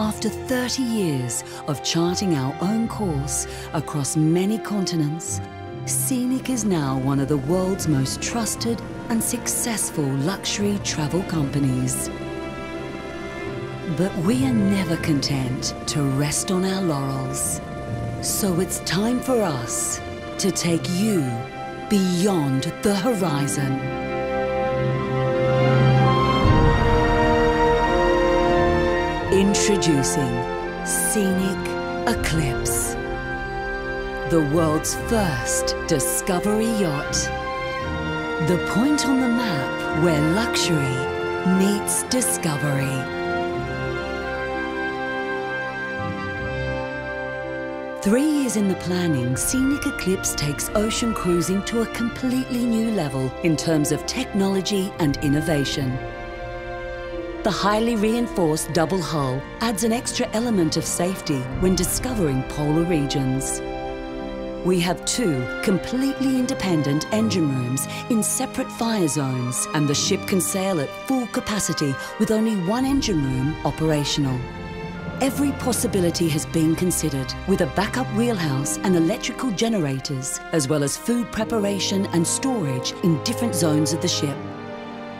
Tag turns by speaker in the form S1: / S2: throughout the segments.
S1: After 30 years of charting our own course across many continents, Scenic is now one of the world's most trusted and successful luxury travel companies. But we are never content to rest on our laurels. So it's time for us to take you beyond the horizon. Introducing Scenic Eclipse, the world's first discovery yacht. The point on the map where luxury meets discovery. Three years in the planning, Scenic Eclipse takes ocean cruising to a completely new level in terms of technology and innovation. The highly reinforced double hull adds an extra element of safety when discovering polar regions. We have two completely independent engine rooms in separate fire zones and the ship can sail at full capacity with only one engine room operational. Every possibility has been considered with a backup wheelhouse and electrical generators, as well as food preparation and storage in different zones of the ship.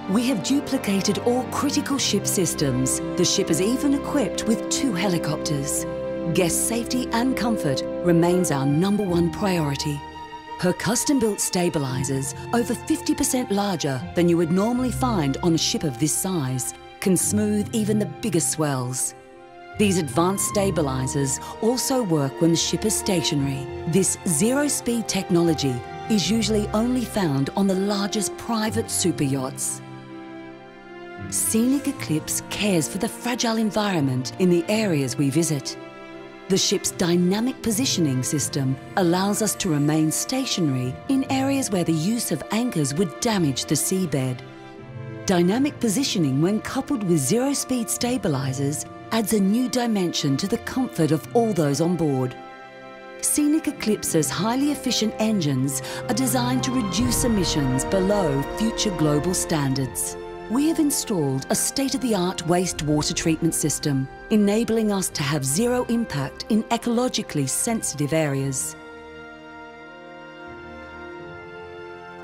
S1: We have duplicated all critical ship systems. The ship is even equipped with two helicopters. Guest safety and comfort remains our number one priority. Her custom-built stabilizers, over 50% larger than you would normally find on a ship of this size, can smooth even the biggest swells. These advanced stabilizers also work when the ship is stationary. This zero-speed technology is usually only found on the largest private super yachts. Scenic Eclipse cares for the fragile environment in the areas we visit. The ship's dynamic positioning system allows us to remain stationary in areas where the use of anchors would damage the seabed. Dynamic positioning when coupled with zero-speed stabilizers adds a new dimension to the comfort of all those on board. Scenic Eclipse's highly efficient engines are designed to reduce emissions below future global standards we have installed a state-of-the-art wastewater treatment system, enabling us to have zero impact in ecologically sensitive areas.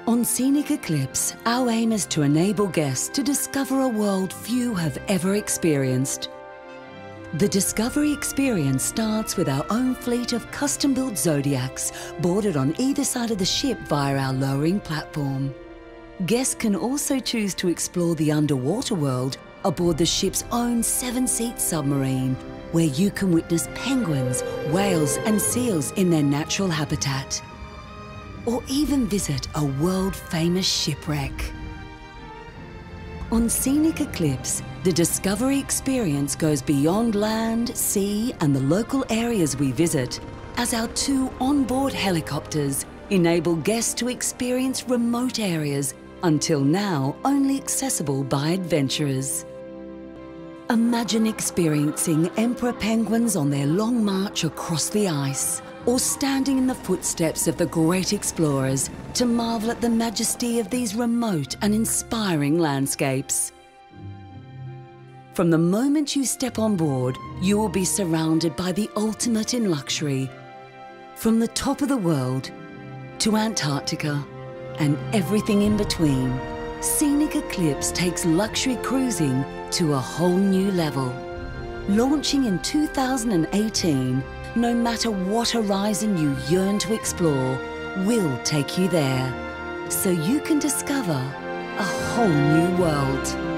S1: On Scenic Eclipse, our aim is to enable guests to discover a world few have ever experienced. The discovery experience starts with our own fleet of custom-built Zodiacs, boarded on either side of the ship via our lowering platform. Guests can also choose to explore the underwater world aboard the ship's own seven-seat submarine, where you can witness penguins, whales and seals in their natural habitat. Or even visit a world-famous shipwreck. On Scenic Eclipse, the Discovery experience goes beyond land, sea and the local areas we visit, as our two onboard helicopters enable guests to experience remote areas until now only accessible by adventurers. Imagine experiencing emperor penguins on their long march across the ice, or standing in the footsteps of the great explorers to marvel at the majesty of these remote and inspiring landscapes. From the moment you step on board, you will be surrounded by the ultimate in luxury. From the top of the world to Antarctica, and everything in between, Scenic Eclipse takes luxury cruising to a whole new level. Launching in 2018, no matter what horizon you yearn to explore, we'll take you there so you can discover a whole new world.